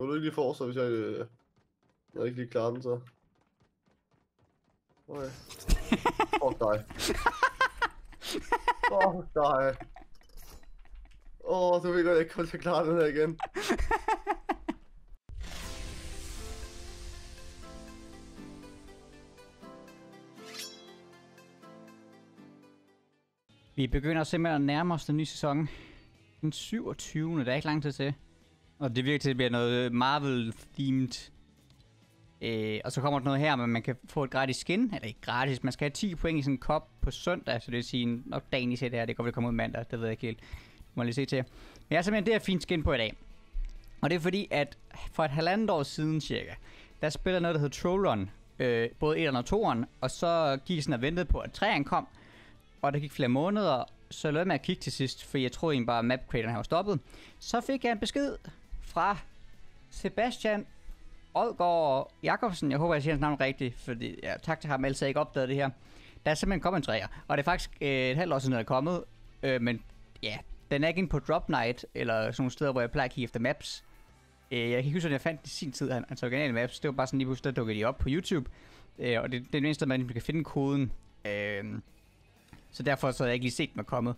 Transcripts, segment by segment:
Må du ikke lige forestille, hvis jeg, øh, jeg ikke lige klarer den, så? Okay. Fuck dig. Fuck dig. Åh, oh, du ved godt, jeg ikke kommer til at klare den her igen. Vi begynder simpelthen at nærme os den nye sæson. Den 27. Der er ikke lang tid til. Og det virker til at blive noget Marvel-themed. Øh, og så kommer der noget her, men man kan få et gratis skin. Eller ikke gratis, man skal have 10 point i sådan en kop på søndag. Så det vil sige, nok dagen I ser det her, det kommer vel komme ud mandag. Det ved jeg ikke helt. Det må jeg lige se til. Men jeg har simpelthen det her fint skin på i dag. Og det er fordi, at for et halvandet år siden cirka, der spillede noget, der hedder Trollrun. Øh, både 1'eren og 2'eren. Og så gik jeg sådan og ventede på, at 3'eren kom. Og der gik flere måneder, så jeg med at kigge til sidst, for jeg troede egentlig bare, at map creatoren var stoppet. Så fik jeg en besked fra Sebastian Odgaard Jakobsen. Jeg håber, jeg siger hans navn rigtigt, fordi ja, tak til ham, ellers jeg ikke opdaget det her. Der er simpelthen kommet en træer, og det er faktisk øh, et halvt år siden, den er kommet. Øh, men ja, den er ikke inde på Drop Night, eller sådan nogle steder, hvor jeg plejer at kigge efter maps. Øh, jeg kan ikke huske, at jeg fandt det i sin tid, hans originale maps. Det var bare sådan lige pludselig, der dukkede de op på YouTube. Øh, og det, det er den eneste, man ligesom kan finde koden. Øh, så derfor så har jeg ikke lige set den er kommet.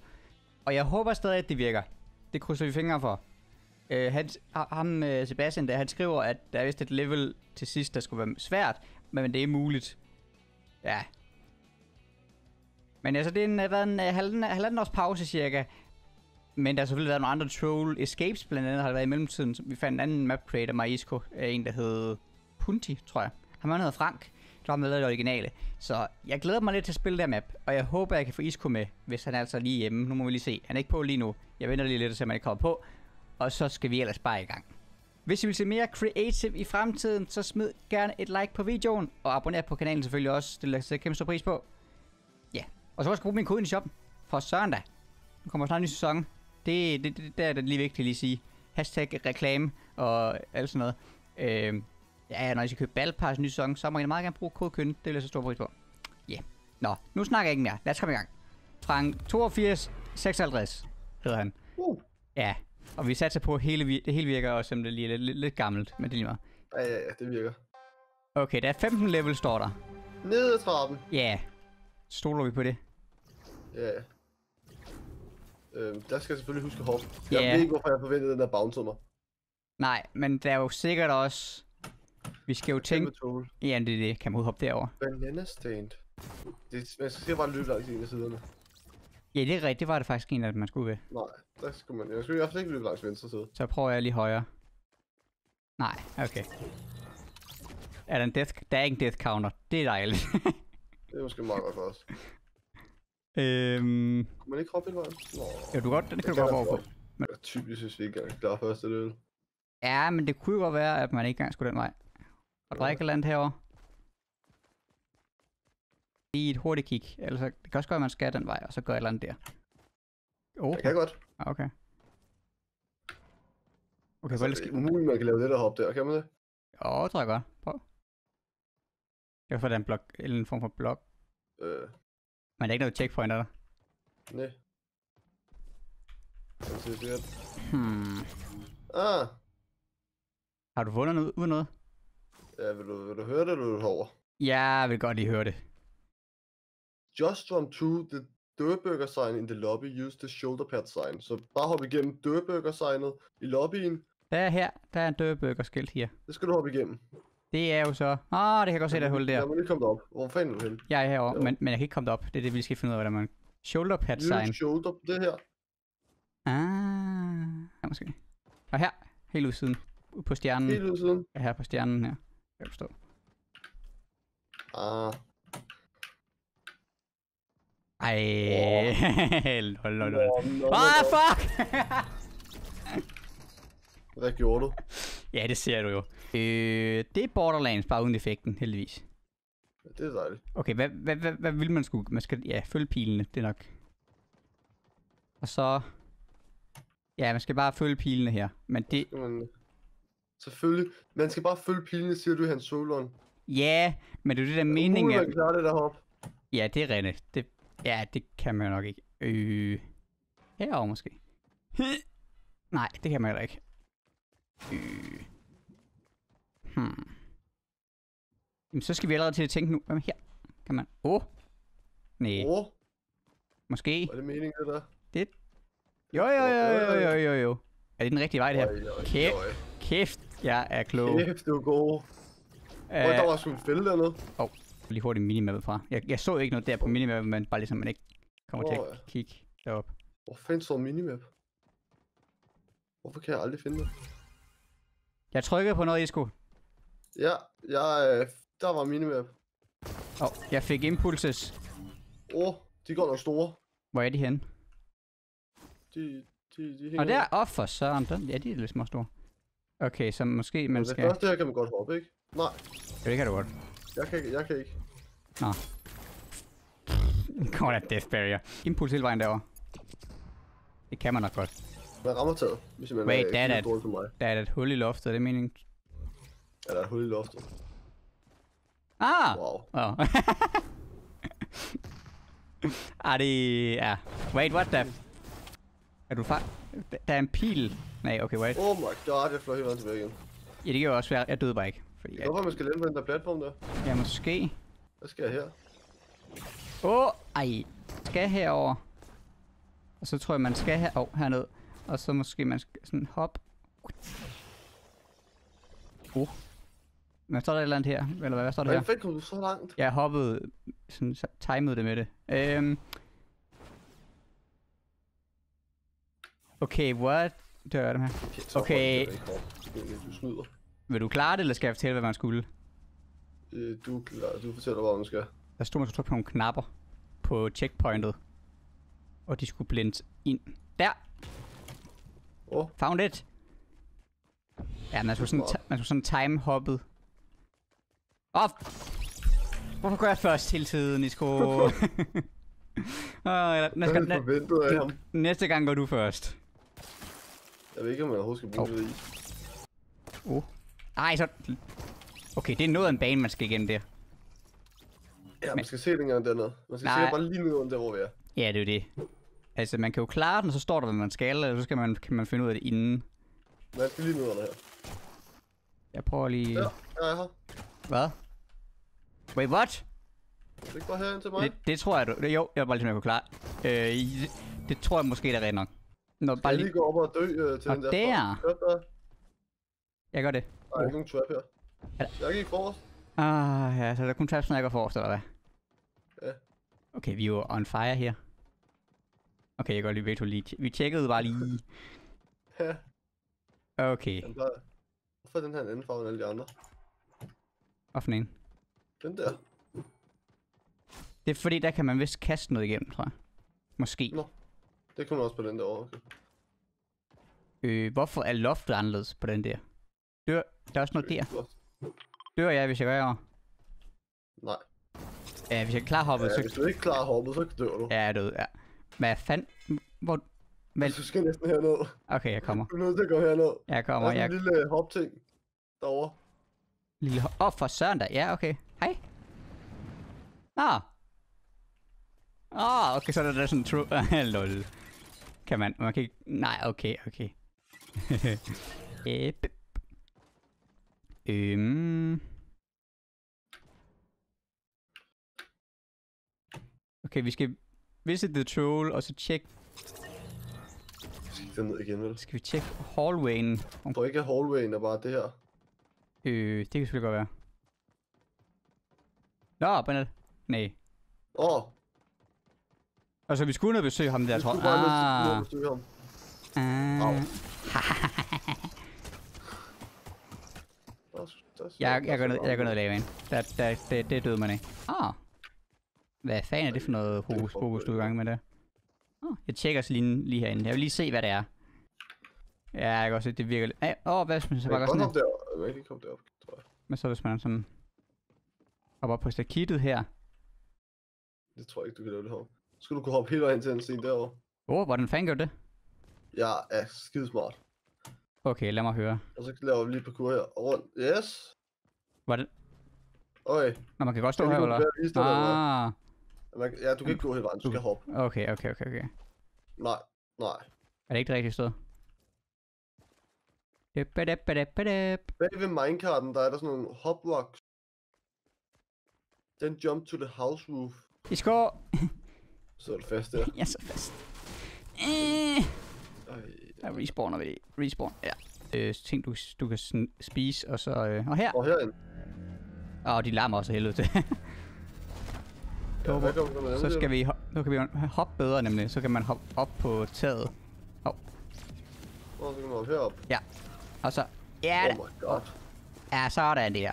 Og jeg håber stadig, at det virker. Det krydser vi fingre for. Øh, han, ham, øh, Sebastian, der, han skriver, at der er vist et level til sidst, der skulle være svært, men det er muligt. Ja. Men altså, det har været en uh, halvanden, halvanden års pause cirka. Men der har selvfølgelig været nogle andre troll escapes, blandt andet har der været i mellemtiden. Vi fandt en anden map creator, Marisco, øh, en der hed Punti, tror jeg. Han hedder Frank der har med det originale. Så jeg glæder mig lidt til at spille der map, og jeg håber, jeg kan få Isco med, hvis han er altså lige hjemme. Nu må vi lige se. Han er ikke på lige nu. Jeg venter lige lidt, så man ikke kommer på. Og så skal vi ellers bare i gang. Hvis I vil se mere creative i fremtiden, så smid gerne et like på videoen, og abonner på kanalen selvfølgelig også. Det lader kæmpe stor pris på. Ja, og så også bruge min kode i shoppen. For søren da. Nu kommer snart en ny sæson. Det, det, det, det er det lige vigtigt at lige sige. Hashtag reklame og alt sådan noget. Øh, Ja, når I skal købe Ballpass ny sæson, så må I meget gerne bruge kode KØN. Det vil jeg så stor pris på. Ja. Yeah. Nå, nu snakker jeg ikke mere. Lad os komme i gang. Frank 82 56 hedder han. Uh. Ja, og vi satser på, at hele, det hele virker også, som det lige er lidt, lidt gammelt, men det er lige meget. Ja, ja, ja, det virker. Okay, der er 15 level, står der. Nede ad trappen. Ja. Yeah. Stoler vi på det? Ja. Øhm, der skal jeg selvfølgelig huske hoppe. Jeg yeah. ved ikke, hvorfor jeg forventede, den der bouncede mig. Nej, men der er jo sikkert også vi skal jo tænke... Ja, det er det. Kan man hoppe derover? Banana stand. Det, man skal bare løbe langs en af siderne. Ja, det er rigtigt. Det var det faktisk en af dem, man skulle ved. Nej, der skulle man... Jeg skulle i hvert fald ikke løbe langs venstre side. Så prøver jeg lige højre. Nej, okay. Er der en death... Der er ikke en death counter. Det er dejligt. det er måske meget godt for os. Øhm... Kunne man ikke hoppe i vejen? Nå. Ja, du godt, det kan du godt over på. Men... er typisk, hvis vi ikke er klar første del. Ja, men det kunne jo godt være, at man ikke engang skulle den vej. Og drikke land herovre. Lige et hurtigt kig. Altså, det kan også gøre, at man skal den vej, og så gør et eller andet der. Okay. Det kan godt. Okay. Okay, altså, det er umuligt, man kan lave det der hop der, kan man det? Jo, det tror jeg godt. Prøv. Jeg får den blok, eller en form for blok. Øh. Men der er ikke noget checkpoint, er der? Nej. Hmm. Ah. Har du fundet noget ud noget? Ja, vil du, vil du høre det, eller vil du over? Ja, jeg vil godt lige høre det. Just run through the Dørburger sign in the lobby, use the shoulder pad sign. Så bare hop igennem Dørburger signet i lobbyen. Der er her, der er en Dørburger skilt her. Det skal du hoppe igennem. Det er jo så... Ah, det kan jeg godt se, der er hul der. Jeg må lige komme op. Hvor fanden er du hen? Jeg er herovre, men, men jeg kan ikke komme op. Det er det, vi skal finde ud af, hvordan man... Shoulder pad sign. Use shoulder, det her. Ah, ja, måske. Og her, helt ud siden. På stjernen. Helt ud siden? Ja, her på stjernen her. Jeg forstå. Ah. Ej, lol, lol, lol. Ah, fuck! Hvad gjorde du? Ja, det ser du jo. Øh, det er Borderlands, bare uden effekten, heldigvis. Ja, det er dejligt. Okay, hvad, hvad, hvad, hvad vil man skulle? Man skal, ja, følge pilene, det er nok. Og så... Ja, man skal bare følge pilene her. Men det... Man... Selvfølgelig. Man skal bare følge pilene, siger du i hans solon. Ja, men det er det der mening, at... klare det derop. Ja, det er rent. Det... Ja, det kan man nok ikke. Øh, herover måske. Nej, det kan man heller ikke. Øh. Hmm. Jamen, så skal vi allerede til at tænke nu. Hvad med her? Kan man... Åh! Oh. Nej. Oh. Måske. Var det meningen, det der? Det... Jo, jo, jo, jo, jo, jo, jo. Er det den rigtige vej, det her? Øj, øj, Kæft, kæft, jeg er klog. Kæft, du er god. Hvor øh... der var sgu en fælde dernede. Åh, oh, lige hurtigt minimappet fra. Jeg, jeg så ikke noget der på minimappet, men bare ligesom man ikke kommer til Åh, ja. at kigge derop. Hvor fanden står minimap? Hvorfor kan jeg aldrig finde det? Jeg trykkede på noget, Isko. Ja, jeg, øh, der var minimap. Åh, oh, jeg fik impulses. Åh, oh, de går nok store. Hvor er de henne? De, de, de hænger Og der off for søren. Den, ja, de er lidt små store. Okay, så måske man Det skal... første her kan man godt hoppe, ikke? Nej, Ja, det kan du godt. Jeg kan, jeg kan ikke. Kommer der death barrier. Impuls hele vejen derover. Det kan man nok godt. Man rammer taget, hvis man Wait, er dårlig som mig. Der er et hul i loftet, er det meningen? Ja, der er et hul i loftet. Ah! Wow. Åh. ah, det er... Wait, what the... Er du far... Der er en pil. Nej, okay, wait. Oh my god, jeg fløj helt vejen tilbage igen. Ja, det kan jo også. Jeg døde bare ikke. Fordi jeg, Hvorfor man skal lande på den der platform der? jeg måske... Hvad skal jeg her? Åh, oh, ej. Skal herover. Og så tror jeg, man skal her... Oh, herned. Og så måske man skal sådan hop. Oh. Men står der et eller andet her? Eller hvad, står der her? Hvordan kom du så langt? Jeg hoppede, sådan, så timede det med det. Øhm. Okay, what? Er dem her. Okay. Du snyder. Vil du klare det, eller skal jeg fortælle, hvad man skulle? Øh, Du, klar. du fortæller, hvad man skal. Der stod, man skulle trykke på nogle knapper på checkpointet. Og de skulle blindes ind. Der! Oh, Found it! Ja, man skulle sådan, man skulle sådan time hoppet. Åh! Oh, hvorfor gør jeg først hele tiden, Isko? oh, hvad næste, gang, ham? næste gang går du først. Jeg ved ikke, om man overhovedet skal bruge Hov. det i. Oh. Ej, så... Okay, det er noget af en bane, man skal igennem der. Ja, man skal se den gang dernede. Man skal Nej. se bare lige ned under der, hvor vi er. Ja, det er jo det. Altså, man kan jo klare den, og så står der, hvad man skal, eller så skal man, kan man finde ud af det inden. Man skal lige ned under her. Jeg prøver lige... Ja, jeg er her. Hvad? Wait, what? Er det ikke bare herind til mig? Det, det tror jeg, du... Det, jo, jeg var bare ligesom, jeg kunne klare. Øh, det, det tror jeg måske, der er rigtigt nok. Nå, Skal bare jeg lige... lige gå op og dø øh, til Og den der? der? Jeg gør det. Der er ikke nogen trap her. Er Jeg gik forrest. Ah, ja, så der er kun traps, når jeg går forrest, eller hvad? Ja. Okay, vi er jo on fire her. Okay, jeg går lige begge to lige... Vi tjekkede bare lige. Ja, Okay, den der. Hvorfor er den her en anden farve end alle de andre? hvad for en? Den der. Det er fordi, der kan man vist kaste noget igennem, tror jeg. Måske. Nå. Det kunne man også på den der over. Okay. Øh, hvorfor er loftet anderledes på den der? Dør, der er også noget der. Dør jeg, hvis jeg gør over? Nej. Ja, hvis jeg klarer hoppet, Ja, så... hvis du ikke klarer hoppet, så dør du. Ja, jeg er død, ja. Hvad fanden? Hvor... Vel, Du skal næsten herned. okay, jeg kommer. Du er nødt til at gå herned. Jeg Der kommer, er sådan jeg... en lille hop-ting derovre. Lille... Åh, oh, for søren da. Ja, okay. Hej. Nå. Åh, oh, okay, så er der sådan true... Lol. Kan man... Man kan ikke... Nej, okay, okay. Ep. Øhm... Okay, vi skal visit the troll, og så tjek... Skal ikke ned igen, vel? Skal vi tjekke hallwayen? Jeg tror ikke, at hallwayen er bare det her. Øh, det kan selvfølgelig godt være. Nå, Bennett. Nej. Åh, oh, Og så vi skulle ned og besøge ham der, jeg tror skulle bare Ah. ah. besøge ham. Ah. Au. Er- Jeg, jeg, går ned, så jeg går ned meget. og laver en. Der, der, det, det døde man af. Ah. Hvad fanden er det for noget hokus pokus, du er i gang med der? Oh, jeg tjekker så lige, lige herinde. Jeg vil lige se, hvad det er. Ja, jeg kan også se, det virker lidt... Åh, oh, hvad hvis man så bare gør sådan her? Man kan ikke hoppe derop, tror jeg. Men så hvis man sådan... Hopper op på stakittet her. Det tror jeg ikke, du kan lave det her. Skal du kunne hoppe hele vejen til den sten derovre. Åh, oh, hvordan fanden gør du det? Jeg er skidesmart. Okay, lad mig høre. Og så laver vi lige parkour her. Rundt. Yes. Hvordan? Okay. Nå, man kan godt stå Kan her, eller? vise? Ah, Man, ja, du kan ikke gå hele vejen. Du skal hoppe. okay, okay, okay, okay. Nej. Nej. Er det ikke det rigtige sted? Bag ved minecarten, der er der sådan nogle hop rocks. Then jump to the house roof. I skå. Så er du fast der. Jeg er så fast. Øh. Der respawner vi. Respawn, ja. Øh, ting du, du kan spise, og så... Øh, og her. Og herinde. Og de larmer også helvede til. Ja, så skal vi... Nu kan vi hoppe bedre nemlig. Så kan man hoppe op på taget. Og så kan man op herop. Ja. Og så... Ja, Oh det- my god. ja sådan der.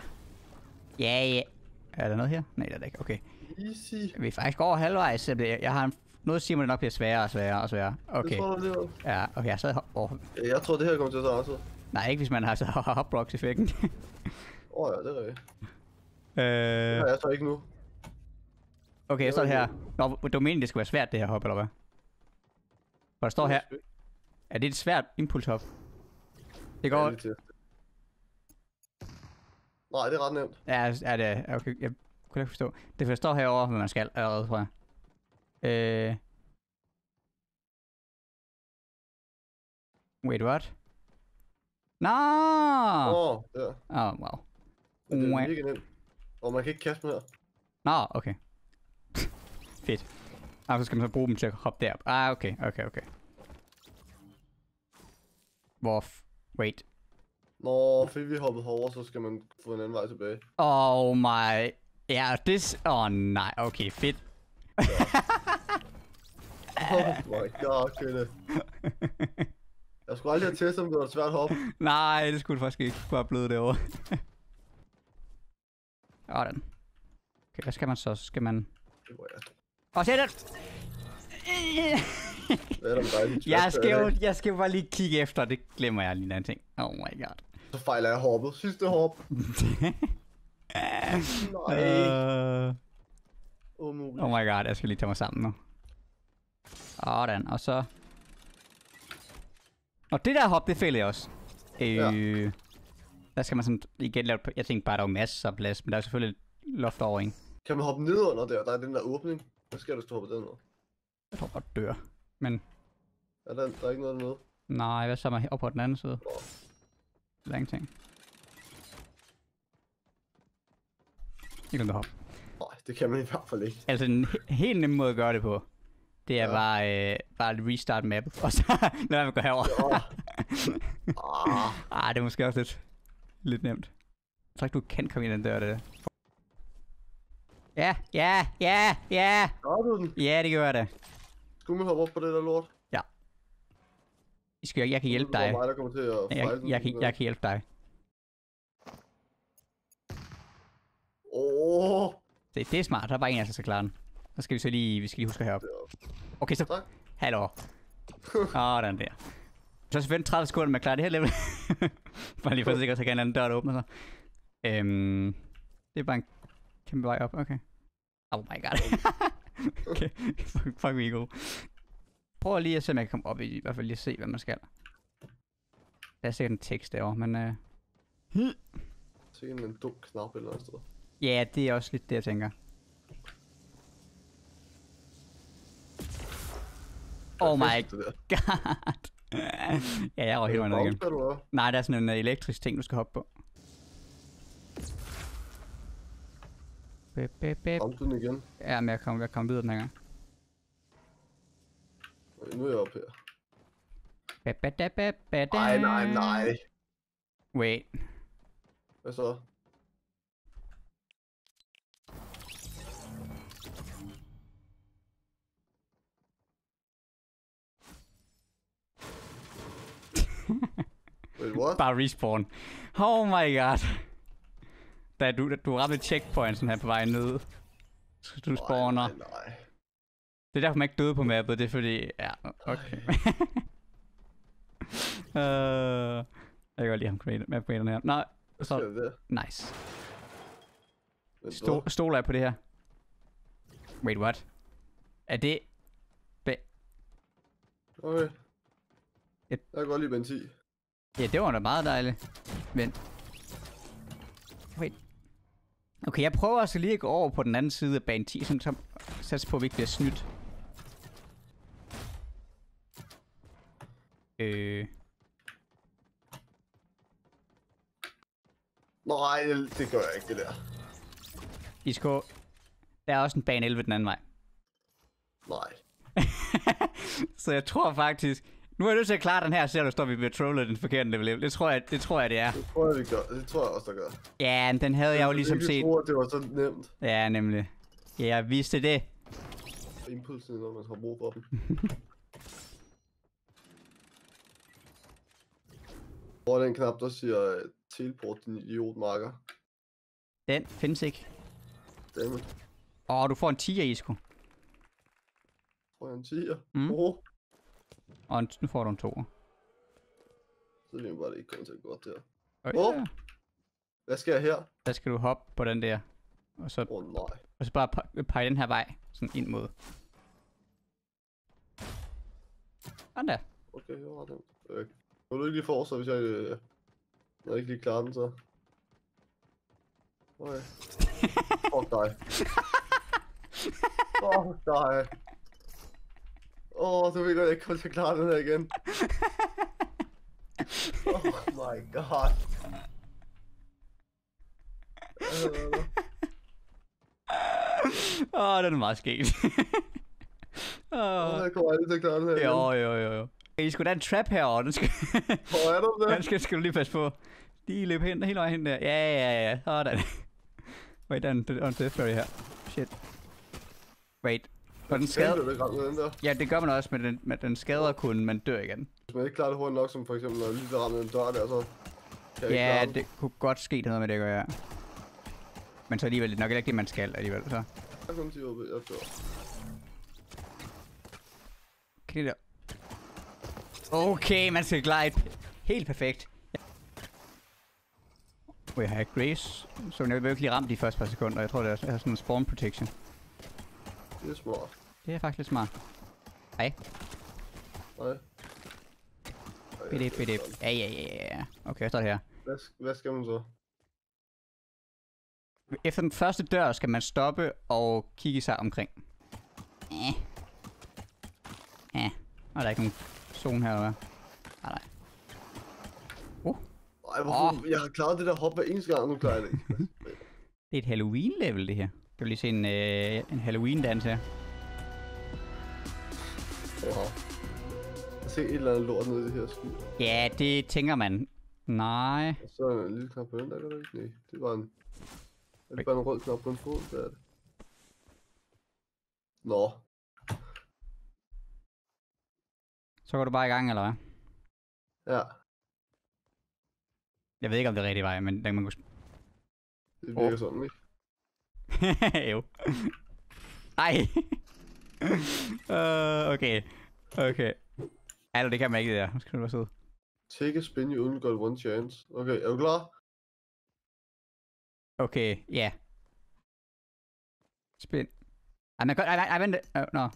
Ja, ja. Er der noget her? Nej, der er der ikke. Okay. Easy. Vi er faktisk over halvvejs. det- Jeg har en... Noget siger det nok bliver sværere og sværere og sværere. Det Okay. tror du, det er. Ja, okay, jeg sad oh, Ja, Jeg tror, det her kommer til at tage tid. Nej, ikke hvis man har så hopblocks-effekten. Åh oh, ja, det er rigtigt. øh, Det har jeg så ikke nu. okay, jeg står her. Nå, det var meningen, det skulle være svært, det her hop, eller hvad? For der står her, er det et svært impulshop? Det går... Ja. Nej, det er ret nemt. Ja, er det... Okay, jeg kunne ikke forstå. Det for står herovre, hvad man skal allerede, tror jeg. Øh... Wait, what? Nå! Åh, oh, ja. Åh, oh, wow. Det er mega nemt. Og man kan ikke kaste dem her. Nå, okay. Fedt. Og så skal man så bruge dem til at hoppe derop. Ah, okay, okay, okay. Hvor... Wait. Når fordi vi hoppede herover, så skal man få en anden vej tilbage. Oh my... Ja, det... Åh oh, nej, okay, fedt. Oh my god, Kette. Jeg skulle aldrig have testet, om det var et svært hop. nej, det skulle det faktisk ikke bare blevet derovre. Sådan. Okay, hvad skal man så? Skal man... Det jeg. Med dig? din Jeg skal, jo, jeg skal bare lige kigge efter, det glemmer jeg lige en ting. Oh my god. Så fejler jeg hoppet. Sidste hop. Nej. uh... Umuligt. Oh my god, jeg skal lige tage mig sammen nu. Sådan, og så... Og det der hop, det fælder jeg også. Øh, Ja. Der skal man sådan igen lave... Jeg tænkte bare, der var masser af plads, men der er selvfølgelig loft over, ikke? Kan man hoppe ned under der? Der er den der åbning. Hvad sker der, hvis du hopper den ned? Jeg tror godt dør. Men Er der, der er ikke noget dernede? nej, hvad så med op på den anden side? Der er ingenting. Ikke om der hop. Nej, det kan man i hvert fald ikke. Altså, en he- helt nem måde at gøre det på, det er Ja. bare, øh, bare at restart map, og så lad være med at gå herover. Ah, det er måske også lidt, lidt nemt. Jeg tror ikke, du kan komme ind den dør, det der. Ja, ja, ja, ja. har du den? Ja, det gør jeg da. Skulle man hoppe op på det der lort? Jeg, skal, jeg kan hjælpe Det dig. var mig, der kommer til at Jeg, den. jeg, kan, jeg kan hjælpe dig. Åh, Det, det er smart, der er bare en der skal klare den. Så skal vi så lige, vi skal lige huske herop. Okay, så... Tak. Hallo. Sådan der. Så skal vi vente 30 sekunder med at klare det her level. bare lige for at sikre, så kan en anden dør, der åbner sig. Øhm, det er bare en kæmpe vej op, okay. Oh my god. okay, fuck, fuck vi er gode. Prøv lige at se, om jeg kan komme op i, i hvert fald lige at se, hvad man skal. Der er sikkert en tekst derovre, men øh... Sikkert en dum knap eller noget sted. Ja, det er også lidt det, jeg tænker. Oh my god. ja, jeg røg helt ned igen. Nej, der er sådan en uh, elektrisk ting, du skal hoppe på. Bip, bip, bip. Ramte du den igen? Ja, men jeg kom, jeg kom videre den her gang. Nu er jeg oppe her. Bip, bip, bip, bip, bip, Nej, nej, nej. Wait. Hvad så? Wait, what? Bare respawn. Oh my god. Da du, da du ramte checkpointsen her på vej ned. Du spawner. Nej, nej. Det er derfor, man ikke døde på mappet. Det er fordi... Ja, okay. uh, jeg kan godt lide ham creator, map creatoren her. Nej, så... Nice. Sto stoler jeg på det her? Wait, what? Er det... Okay. Et- Jeg kan godt lide benzin. Ja, det var da meget dejligt. Vent. Wait. Okay, jeg prøver altså lige at gå over på den anden side af bane 10, sådan så sats på, at vi ikke bliver snydt. Øh... Nej, det- det gør jeg ikke, det der. I skal... Der er også en bane 11 den anden vej. Nej. Så jeg tror faktisk... Nu er jeg nødt til at klare den her, så der står vi ved trollet den forkerte level. Det tror jeg, det tror jeg, det er. Det tror jeg, vi gør. Det tror jeg også, der gør. Ja, men den havde jeg jo ligesom Jeg set. tror, det var så nemt. Ja, nemlig. Ja, jeg vidste det. Impulsen, når man har brug for dem. Hvor er den knap, der siger øh, teleport, din idiot marker. Den findes ikke. Dammit. Åh, du får en 10'er, Isko. Tror jeg en 10'er? Mm. Oh. Og en, nu får du en 2'er. Så det bare, det ikke kommer til at gå godt der. Og Åh. ja, Hvad skal jeg her? der skal du hoppe på den der. Og så, oh, nej. og så bare pe- pege den her vej. Sådan ind mod. Sådan der. Okay, var ret nemt. Øh, må du ikke lige forstå, hvis jeg, øh, jeg ikke lige klarer den, så... Okay. Fuck dig. Fuck dig. Åh, oh, du ved godt, jeg ikke kommer til at klare den her igen. Oh my god. Åh, oh, den er meget skægt. Åh. Jeg kommer aldrig til at klare den her igen. Jo, jo, jo, jo. I skulle da en trap herovre, den skal, Hvor er du den skal, skal du lige passe på. Lige løb hen, hele vejen hen der. Ja, ja, ja, sådan. Wait, der er en, der er en death her. Shit. Wait. Og den Skader den der? Ja, det gør man også, men den, men den skader kun, man dør igen. Hvis man ikke klarer det hurtigt nok, som for eksempel når lige rammer en dør der, så kan ikke Ja, det kunne godt ske noget med det, gør jeg. Men så alligevel, det er nok ikke det, man skal alligevel, så. Jeg kom til at jeg. Kan det der. Okay, man skal glide. Helt perfekt. Oh, jeg har Grace, så jeg vil ikke lige ramme de første par sekunder. Jeg tror, det er, jeg har sådan en spawn protection. Det er smart. Det er faktisk lidt smart. Hej. Nej. Bidip, bidip. Ja, ja, ja, ja. Okay, jeg står her. Hvad, hvad skal man så? Efter den første dør skal man stoppe og kigge sig omkring. Ja. Ja. Og der er ikke nogen zone her, eller hvad? Nej, nej. Ej, hvorfor? Oh. Jeg har klaret det der hop hver eneste gang, nu klarer jeg det ikke. Det er et Halloween-level, det her. Kan vi lige se en, øh, en Halloween-dans her? Wow. Jeg ser et eller andet lort nede i det her skid. Ja, det tænker man. Nej. Og så er der en lille knap på den der, kan du ikke? Nej, det var en... Er det bare en rød knap på en fod? Hvad er det? Nå. Så går du bare i gang, eller hvad? Ja, Jeg ved ikke, om det er rigtig vej, men den man kunne... det virker sådan, ikke? jo. Ej. uh, okay. Okay. Altså, det kan man ikke, det der. Nu skal du være sød. Take a spin, you only got one chance. Okay, er du klar? Okay, ja. Spin. Ej, men godt. Ej, nej, ej, vent. Uh, nå.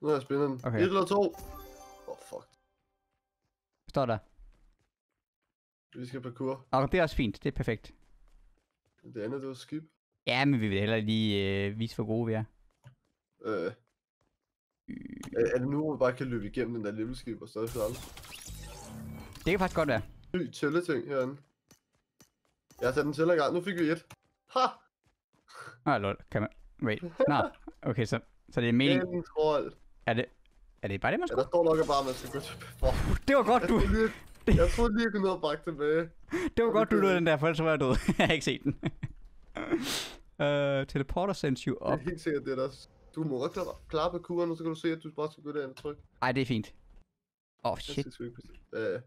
Nu er jeg spændende. Okay. Okay. Et eller to. Åh, oh, fuck. Hvad står der? Vi skal parkour. Og det er også fint. Det er perfekt. Det andet, det var skip. Ja, men vi vil hellere lige øh, vise, hvor gode vi er. Øh. Er, er det nu, hvor vi bare kan løbe igennem den der level skip og stadig klare det? Kan faktisk godt være. Ny tælleting herinde. Jeg har sat den tæller i gang. Nu fik vi et. Ha! Oh, lol. Kan man... Wait. Nå, okay, så, så det er meningen. En trold. Er det, er det bare det, man Ja, skulle? der står nok bare, at man skal gå til... Fuck. Det var godt, du... jeg troede lige, jeg kunne nå at bakke tilbage. Det var godt, du nåede den der, for ellers var jeg død. jeg har ikke set den. Uh, teleporter sends you Det er helt sikkert det, der... Du må godt klare, klare parkouren, og så kan du se, at du bare skal gå derind og trykke. Ej, det er fint. Åh, oh, shit. Øh,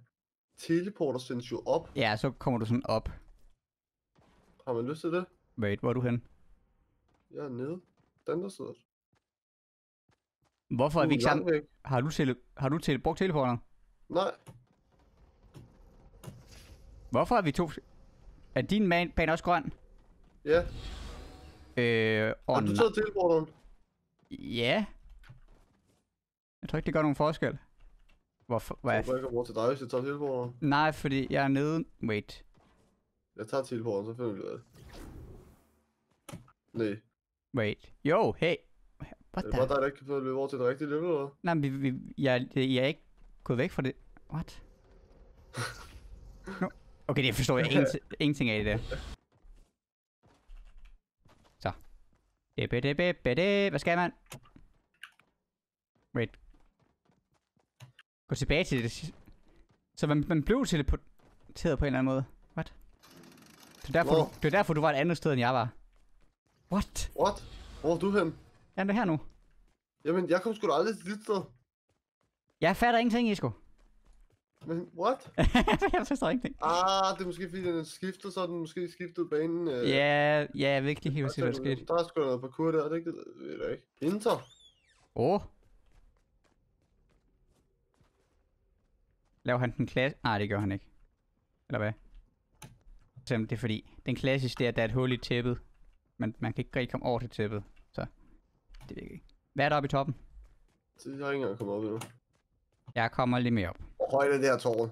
teleporter sendes jo op. Ja, så kommer du sådan op. Har man lyst til det? Wait, hvor er du hen? Jeg er nede. Den der sidder. Hvorfor er vi ikke sammen? væk. Har du, tele... har du tele... brugt teleporteren? Nej, Hvorfor er vi to... Er din man bane også grøn? Ja. Øh, Har åh, du taget teleporteren? Ja. Jeg tror ikke, det gør nogen forskel. Hvorfor? Hvad? Jeg kommer over til dig, hvis jeg tager teleporteren. Nej, fordi jeg er nede... Wait. Jeg tager teleporteren, så finder vi det. Nej, Wait. Jo, hey. What er det the... bare dig, der ikke kan få løbe over til det rigtige level, eller? Nej, men vi, vi, jeg, jeg er ikke gået væk fra det. What? No. Okay, det forstår jeg ingenting, ingenting af det der. Hvad skal man? Wait. Gå tilbage til det. Så man, man blev teleporteret på en eller anden måde. What? Det er, derfor, du, det er derfor, du var et andet sted, end jeg var. What? What? Hvor er du hen? Er det her nu? Jamen, jeg kom sgu da aldrig til dit sted. Jeg fatter ingenting, Isko. Men, what? jeg forstår ingenting. Ah, det er måske fordi, den er skiftet, så er den måske skiftet banen. Øh, Ja, ja, jeg ved ikke helt, hvad der skete. Der er sgu noget parkour der, er det ikke det? Jeg ved det ikke. Inter. Åh. Oh. Laver han den klasse? Nej, det gør han ikke. Eller hvad? Simpelthen, det er fordi, den klassiske det er, at der er et hul i tæppet. Men man kan ikke rigtig komme over til tæppet. Så, det virker ikke. Hvad er der oppe i toppen? Så jeg har ikke engang kommet op endnu. Jeg kommer lidt mere op. Er det her tårn?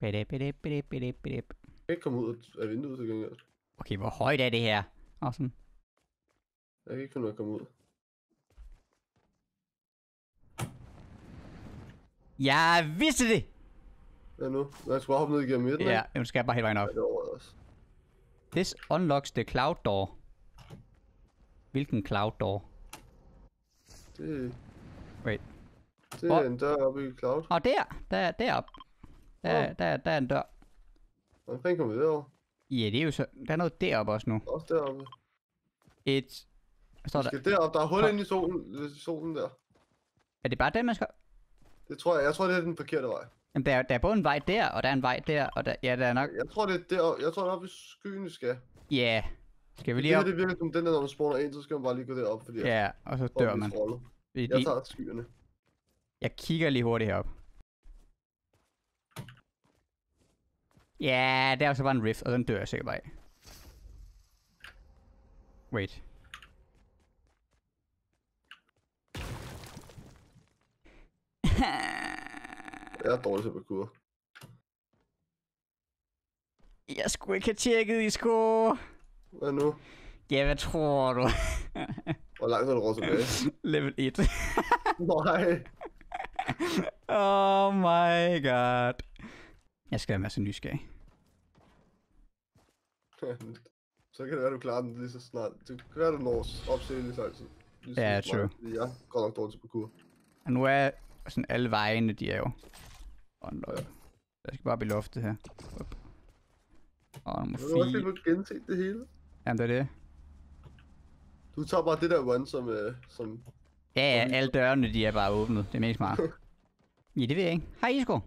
Bidip, bidip, bidip, bidip, bidip. Jeg kan ikke komme ud af- vinduet til gengæld. Okay, hvor højt er det her? Sådan. Jeg kan ikke finde ud af at komme ud. Jeg vidste det! Hvad nu? Jeg skulle bare hoppe ned igennem midten, Ja, nu skal jeg bare hele vejen op. Ja, det over også. This unlocks the cloud door. Hvilken cloud door? Det, Wait. Det Hvor- er en dør oppe i cloud. Og der, der, derop. Der, Åh. der, der er en dør. Hvordan kommer vi derover? Ja, det er jo så... Der er noget deroppe også nu. Også deroppe. Et... Hvad står der? skal derop. Der er hul inde i solen, i solen der. Er det bare den, man skal... Det tror jeg. Jeg tror, det er den forkerte vej. Jamen, der, er- der er både en vej der, og der er en vej der, og der... Ja, der er nok... Jeg tror, det er deroppe. Jeg tror, det er oppe i skyen, vi skal. Ja. Skal vi Det lige op? det virker som den der, når man spawner ind, så skal man bare lige gå derop, fordi Ja, og så dør man. Vi- Jeg tager skyerne. Jeg kigger lige hurtigt herop. Ja, der er så bare en rift, og den dør jeg sikkert bare af. Wait. Jeg er dårlig til parkour. Jeg skulle ikke have tjekket i sko. Hvad nu? Ja, hvad tror du? Hvor langt er du råd tilbage? Level 1. Nej. oh my god. Jeg skal være så nysgerrig. så kan det være, du klarer den lige så snart. Det kan være, du når op til lige så altid. Lige Ja, snart, true. Fordi jeg er godt nok dårlig til parkour. Og nu er sådan alle vejene, de er jo unlocked. Jeg skal bare op i loftet her. Up. Og nummer Jeg vil også 4. lige få genset det hele. Jamen, det er det. Du tager bare det der one, som, øh, som Ja, ja, alle dørene, de er bare åbnet. Det er mest smart. ja, det ved jeg ikke. Hej, Isko.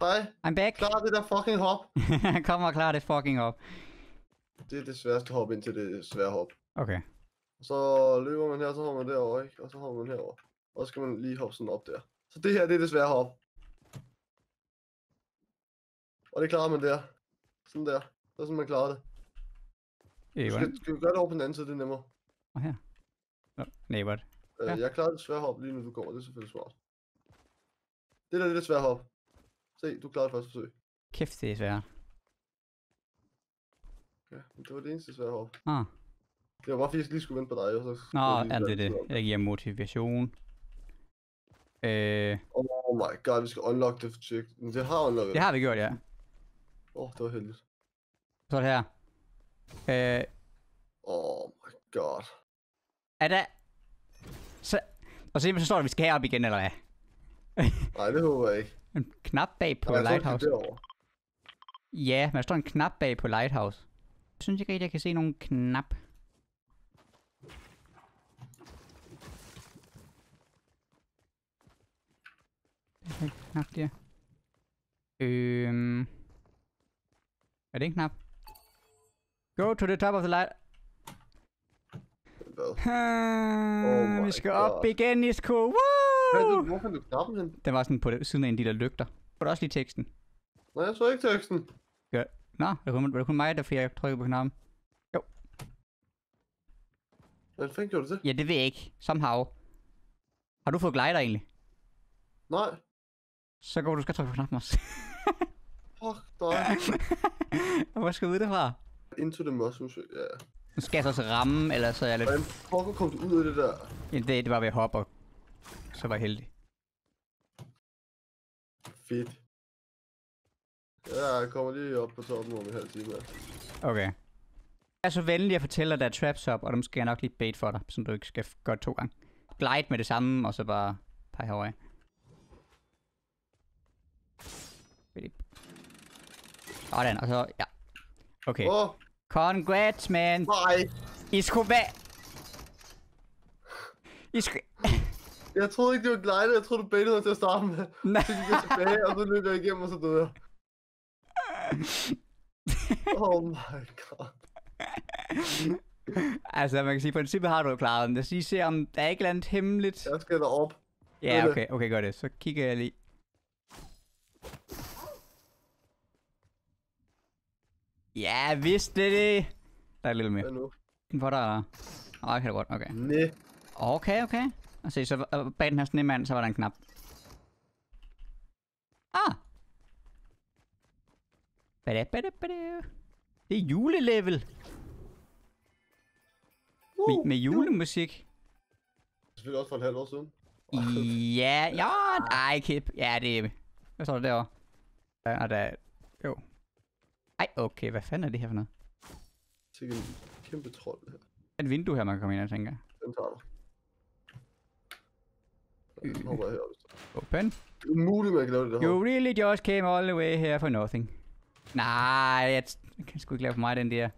Hej, I'm back. klar det der fucking hop. Kom og klar det fucking op. Det er det sværeste hop indtil det svære hop. Okay. Så løber man her, så hopper man derover, ikke? Og så hopper man herover. Og så skal man lige hoppe sådan op der. Så det her, det er det svære hop. Og det klarer man der. Sådan der. Så er sådan, man klarer det. Øh, Du skal, skal vi gøre det over på den anden side, det er nemmere. Og her. Nå, nej, what? Øh, Ja. Jeg klarede det svære hop lige nu du kommer, det er selvfølgelig smart. Det der, det er det svære hop. Se, du klarede det første forsøg. Kæft, det er svært. Ja, men det var det eneste svære hop. Ah. Det var bare fordi, jeg lige skulle vente på dig, og så... Nå, det er det. om Jeg giver motivation. Øh, Oh my god, vi skal unlock det check. Men det har unlocket. det har vi gjort, ja. Åh, oh, det var heldigt. Så er det her. Øh, Oh my god. er der... Så... Og så, så står der, at vi skal herop igen, eller hvad? Nej, det håber jeg ikke. En knap bag på Nej, tror, Lighthouse. derover. Ja, men der står en knap bag på Lighthouse. Jeg synes ikke rigtig, jeg kan se nogen knap. Knap der. Øhm... Er det en knap? Go to the top of the light. Hvad? Hmm, my vi skal op God. igen, Isko. Hvad er Woo! det? Hvor fandt du knappen hen? Den var sådan på det- siden af en af de der lygter. Var der også lige teksten? Nej, jeg så ikke teksten. Nå, det var var det kun mig, der fik jeg trykket på knappen. Hvordan fanden gjorde du det? Ja, det ved jeg ikke. Somehow. Har du fået glider egentlig? Nej. Så går du skal trykke på knappen også. Fuck dig. Hvor skal jeg vide det fra? Into the mushroom. Ja. Nu skal jeg så også ramme, eller så er jeg lidt... Hvordan fuck kom du ud af det der? Ja, det, det var ved at hoppe, og så var jeg heldig. Fedt. Ja, jeg kommer lige op på toppen om en halv time. her. Okay. er så venlig at fortælle, at der er traps op, og dem skal jeg nok lige bait for dig, så du ikke skal gøre det to gange. Glide med det samme, og så bare pege herover. Sådan, og så, ja. Okay. Åh, Congrats, man. nej. I skulle være... I skulle... Jeg troede ikke, det var glide. Jeg troede, du baitede mig til at starte med. Nej. Så gik jeg tilbage, og så løb jeg igennem, og så døde jeg. Oh my god. altså, man kan sige, på princippet har du jo klaret den. Lad os lige se, om der er ikke andet hemmeligt. Jeg skal derop. Ja, okay, okay, gør det. Så kigger jeg lige. Ja, vist det det. Der er lidt mere. Hvad nu? Dig, eller? Åh, okay, det er godt, okay. Næ. Okay, okay. Og se, så bag den her snemand, så var der en knap. Ah! Bada, bada, bada. Det er julelevel. Med, med julemusik. Selvfølgelig også for et halvt år siden. Ja, ja, ej, kæp. Ja, det er... Hvad står der derovre? Ja, og der... Jo. Ej, okay, hvad fanden er det her for noget? Til en kæmpe trold, det her. Er et vindue her, man kan komme ind og tænker. Den tager du. Hopper jeg heroppe. Open. Det er umuligt, man kan lave det der. You really just came all the way here for nothing. Nej, jeg, jeg kan sgu ikke lave for mig den der.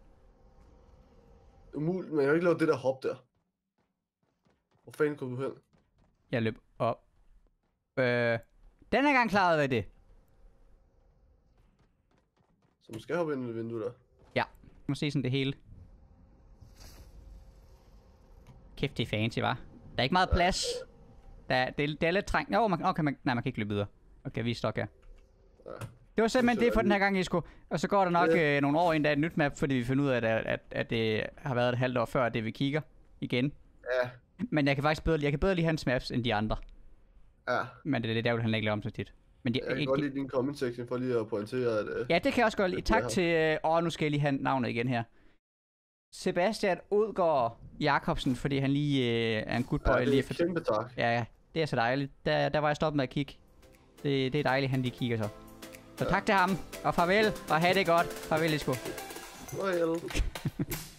Umuligt, man kan ikke lave det der hop der. Hvor fanden kom du hen? Jeg løb op. Øh, den her gang klarede jeg det. Så man skal hoppe ind i det vindue der. Ja, må se sådan det hele. Kæft, det er fancy, var. Der er ikke meget plads. Der, det, er- det er lidt trængt. Jo, man, okay, man, nej, man kan ikke løbe videre. Okay, vi er stok her. Ja. Det var simpelthen det for den her gang, Isko. Og så går der nok Ja. øh, nogle år, inden der er et nyt map, fordi vi finder ud af, at, at, at det har været et halvt år før, det vi kigger igen. Ja. Men jeg kan faktisk bedre, jeg kan bedre lide hans maps, end de andre. Ja. Men det er det, der vil han ikke lave om så tit. Men de, Jeg kan de, godt lide din comment section for lige at pointere, at... Øh, Ja, det kan jeg også godt lide. Det Tak til... Øh, åh, nu skal jeg lige have navnet igen her. Sebastian Udgaard Jakobsen, fordi han lige øh, er en good boy. ja, det lige er for... kæmpe tak. Ja, ja. Det er så dejligt. Der, der var jeg stoppet med at kigge. Det, det er dejligt, han lige kigger så. Så tak til ham, og farvel, og have det godt. Farvel, Isko. Well.